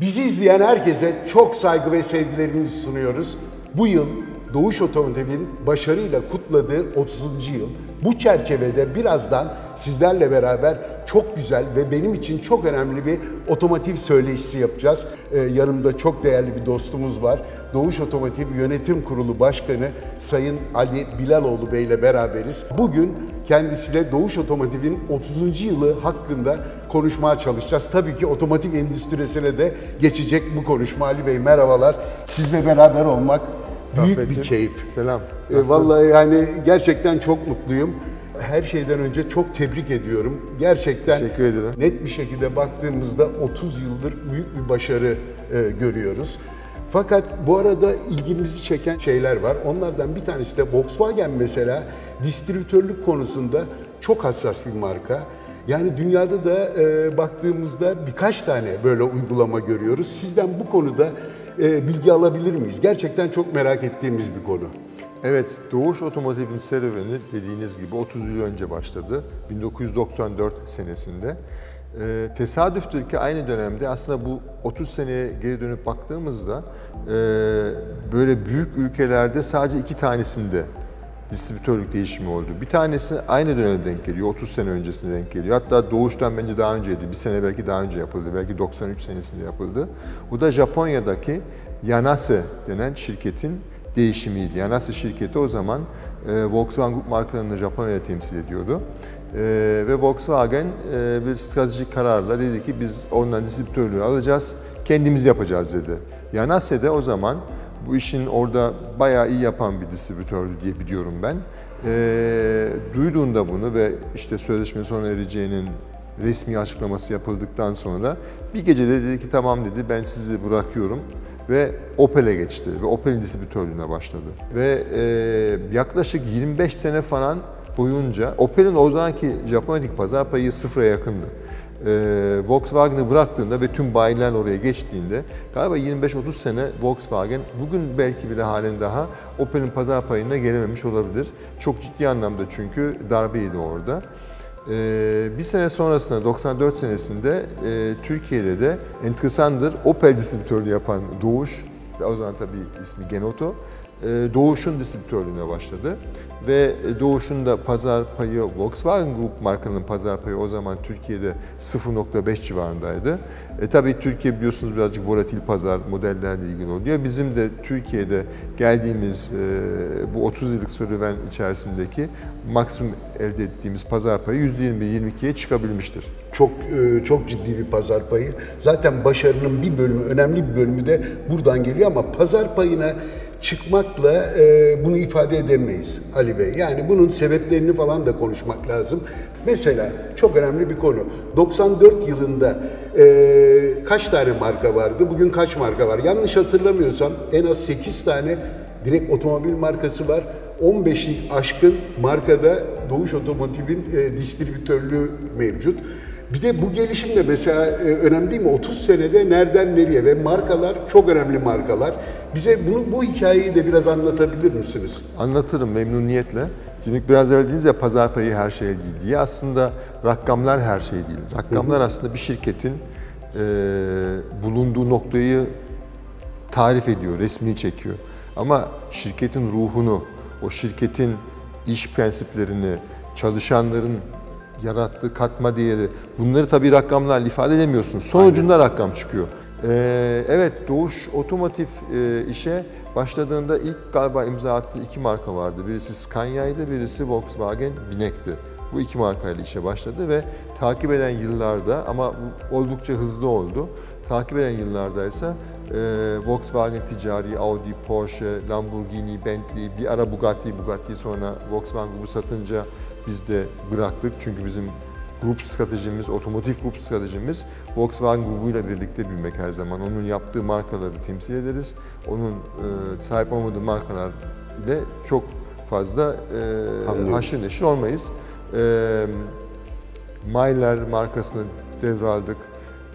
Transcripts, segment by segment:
Bizi izleyen herkese çok saygı ve sevgilerimizi sunuyoruz. Bu yıl Doğuş Otomotiv'in başarıyla kutladığı 30. yıl. Bu çerçevede birazdan sizlerle beraber çok güzel ve benim için çok önemli bir otomotiv söyleşisi yapacağız. Ee, yanımda çok değerli bir dostumuz var. Doğuş Otomotiv Yönetim Kurulu Başkanı Sayın Ali Bilaloğlu Bey ile beraberiz. Bugün kendisiyle Doğuş Otomotiv'in 30. yılı hakkında konuşmaya çalışacağız. Tabii ki otomotiv endüstrisine de geçecek bu konuşma. Ali Bey merhabalar. Sizle beraber olmak büyük bir keyif. Selam. E? Vallahi yani gerçekten çok mutluyum. Her şeyden önce çok tebrik ediyorum. Gerçekten Teşekkür ederim. net bir şekilde baktığımızda 30 yıldır büyük bir başarı e, görüyoruz. Fakat bu arada ilgimizi çeken şeyler var. Onlardan bir tanesi de Volkswagen mesela distribütörlük konusunda çok hassas bir marka. Yani dünyada da e, baktığımızda birkaç tane böyle uygulama görüyoruz. Sizden bu konuda e, bilgi alabilir miyiz? Gerçekten çok merak ettiğimiz bir konu. Evet, Doğuş Otomotiv'in serüveni dediğiniz gibi 30 yıl önce başladı. 1994 senesinde. Ee, tesadüftür ki aynı dönemde aslında bu 30 seneye geri dönüp baktığımızda e, böyle büyük ülkelerde sadece iki tanesinde distribütörlük değişimi oldu. Bir tanesi aynı döneme denk geliyor, 30 sene öncesine denk geliyor. Hatta doğuştan bence daha önceydi, bir sene belki daha önce yapıldı, belki 93 senesinde yapıldı. Bu da Japonya'daki Yanase denen şirketin değişimiydi. Yanase şirketi o zaman e, Volkswagen Group markalarını Japonya'da temsil ediyordu. E, ve Volkswagen e, bir stratejik kararla dedi ki biz ondan distribütörlüğü alacağız, kendimiz yapacağız dedi. Yanase de o zaman bu işin orada bayağı iyi yapan bir distribütördü diye biliyorum ben. E, duyduğunda bunu ve işte sözleşme sona ereceğinin resmi açıklaması yapıldıktan sonra bir gecede dedi ki tamam dedi ben sizi bırakıyorum ve Opel'e geçti ve Opel'in distribütörlüğüne başladı. Ve e, yaklaşık 25 sene falan boyunca Opel'in o zamanki Japonya'daki pazar payı sıfıra yakındı. E, Volkswagen'ı bıraktığında ve tüm bayiler oraya geçtiğinde galiba 25-30 sene Volkswagen bugün belki bile halen daha Opel'in pazar payına gelememiş olabilir. Çok ciddi anlamda çünkü darbeydi orada. Ee, bir sene sonrasında 94 senesinde e, Türkiye'de de enteresandır Opel distribütörlüğü yapan Doğuş, o zaman tabii ismi Genoto, e, Doğuş'un distribütörlüğüne başladı. Ve e, Doğuş'un da pazar payı, Volkswagen Group markanın pazar payı o zaman Türkiye'de 0.5 civarındaydı. E, tabii Türkiye biliyorsunuz birazcık volatil pazar modellerle ilgili oluyor. Bizim de Türkiye'de geldiğimiz e, bu 30 yıllık serüven içerisindeki maksimum elde ettiğimiz pazar payı %21-22'ye çıkabilmiştir. Çok e, çok ciddi bir pazar payı. Zaten başarının bir bölümü, önemli bir bölümü de buradan geliyor ama pazar payına çıkmakla e, bunu ifade edemeyiz Ali Bey. Yani bunun sebeplerini falan da konuşmak lazım. Mesela çok önemli bir konu. 94 yılında e, kaç tane marka vardı? Bugün kaç marka var? Yanlış hatırlamıyorsam en az 8 tane direkt otomobil markası var. 15'lik aşkın markada Doğuş Otomotiv'in e, distribütörlüğü mevcut. Bir de bu gelişim de mesela e, önemli değil mi? 30 senede nereden nereye ve markalar çok önemli markalar. Bize bunu bu hikayeyi de biraz anlatabilir misiniz? Anlatırım memnuniyetle. Şimdi biraz evvel dediniz ya pazar payı her şey değil diye. Aslında rakamlar her şey değil. Rakamlar aslında bir şirketin e, bulunduğu noktayı tarif ediyor, resmini çekiyor. Ama şirketin ruhunu, o şirketin iş prensiplerini, çalışanların yarattığı katma değeri bunları tabii rakamlarla ifade edemiyorsun. Sonucunda rakam çıkıyor. Ee, evet Doğuş Otomotiv e, işe başladığında ilk galiba imza attığı iki marka vardı. Birisi Scania'ydı, birisi Volkswagen Binek'ti. Bu iki markayla işe başladı ve takip eden yıllarda ama oldukça hızlı oldu. Takip eden yıllarda ise Volkswagen ticari, Audi, Porsche, Lamborghini, Bentley, bir ara Bugatti, Bugatti sonra Volkswagen grubu satınca biz de bıraktık. Çünkü bizim grup stratejimiz, otomotiv grup stratejimiz Volkswagen grubuyla birlikte büyümek her zaman. Onun yaptığı markaları temsil ederiz. Onun e, sahip olmadığı markalar ile çok fazla e, haşır neşir olmayız. E, Myler markasını devraldık.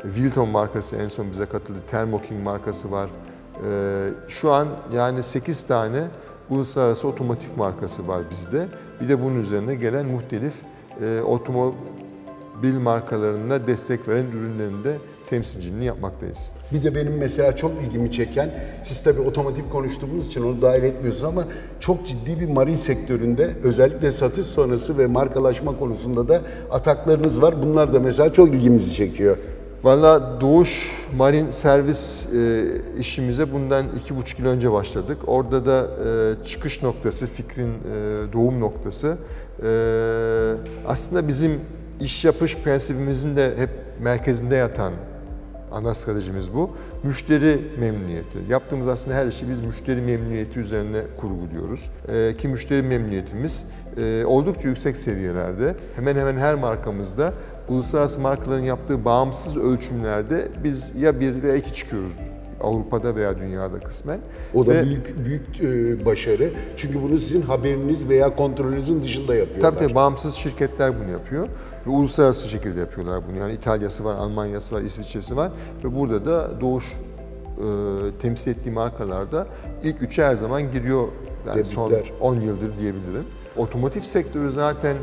Wilton markası en son bize katıldı. Thermo King markası var. Ee, şu an yani 8 tane uluslararası otomotiv markası var bizde. Bir de bunun üzerine gelen muhtelif e, otomobil markalarına destek veren ürünlerini de temsilciliğini yapmaktayız. Bir de benim mesela çok ilgimi çeken, siz tabii otomotiv konuştuğumuz için onu dahil etmiyorsunuz ama çok ciddi bir marin sektöründe özellikle satış sonrası ve markalaşma konusunda da ataklarınız var. Bunlar da mesela çok ilgimizi çekiyor. Valla Doğuş Marin Servis e, işimize bundan iki buçuk yıl önce başladık. Orada da e, çıkış noktası, fikrin e, doğum noktası e, aslında bizim iş yapış prensibimizin de hep merkezinde yatan ana stratejimiz bu. Müşteri memnuniyeti. Yaptığımız aslında her işi biz müşteri memnuniyeti üzerine kurguluyoruz. E, ki müşteri memnuniyetimiz e, oldukça yüksek seviyelerde. Hemen hemen her markamızda uluslararası markaların yaptığı bağımsız ölçümlerde biz ya bir veya iki çıkıyoruz Avrupa'da veya dünyada kısmen. O da Ve- büyük büyük e, başarı. Çünkü bunu sizin haberiniz veya kontrolünüzün dışında yapıyorlar. Tabii tabii bağımsız şirketler bunu yapıyor ve uluslararası şekilde yapıyorlar bunu. Yani İtalya'sı var, Almanya'sı var, İsviçre'si var ve burada da Doğuş e, temsil ettiği markalarda ilk üçe her zaman giriyor. Yani son Tebrikler. 10 yıldır diyebilirim. Otomotiv sektörü zaten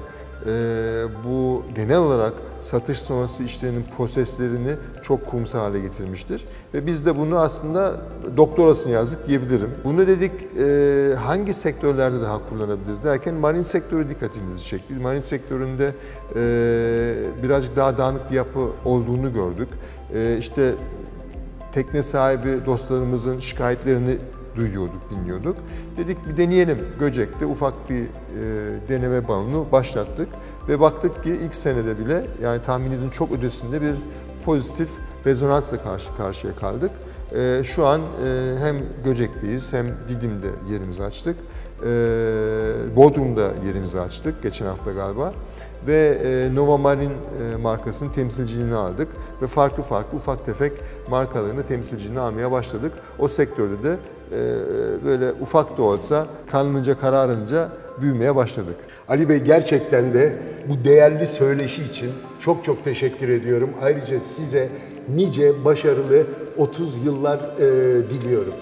bu genel olarak satış sonrası işlerinin proseslerini çok kurumsal hale getirmiştir. Ve biz de bunu aslında doktorasını yazdık diyebilirim. Bunu dedik e, hangi sektörlerde daha kullanabiliriz derken marin sektörü dikkatimizi çekti. Marin sektöründe e, birazcık daha dağınık bir yapı olduğunu gördük. E, işte tekne sahibi dostlarımızın şikayetlerini duyuyorduk, dinliyorduk. Dedik bir deneyelim. Göcek'te ufak bir e, deneme balonu başlattık ve baktık ki ilk senede bile yani tahmininin çok ötesinde bir pozitif rezonansla karşı karşıya kaldık. E, şu an e, hem Göcek'teyiz hem Didim'de yerimizi açtık. E, Bodrum'da yerimizi açtık geçen hafta galiba ve e, Nova Marin e, markasının temsilciliğini aldık ve farklı farklı ufak tefek markalarını temsilciliğini almaya başladık. O sektörde de böyle ufak da olsa kanlınca kararınca büyümeye başladık. Ali Bey gerçekten de bu değerli söyleşi için çok çok teşekkür ediyorum. Ayrıca size nice başarılı 30 yıllar e, diliyorum.